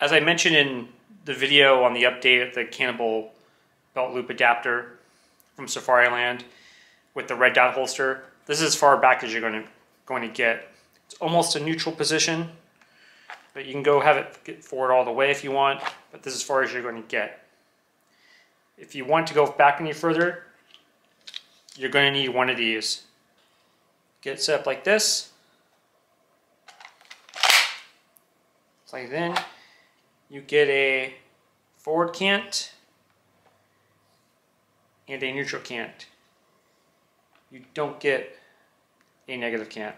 as I mentioned in the video on the update of the Cannibal belt loop adapter from Safariland with the red dot holster, this is as far back as you're going to going to get. It's almost a neutral position, but you can go have it get forward all the way if you want, but this is as far as you're going to get. If you want to go back any further, you're going to need one of these. Get it set up like this. So then you get a forward cant and a neutral cant. You don't get a negative cant.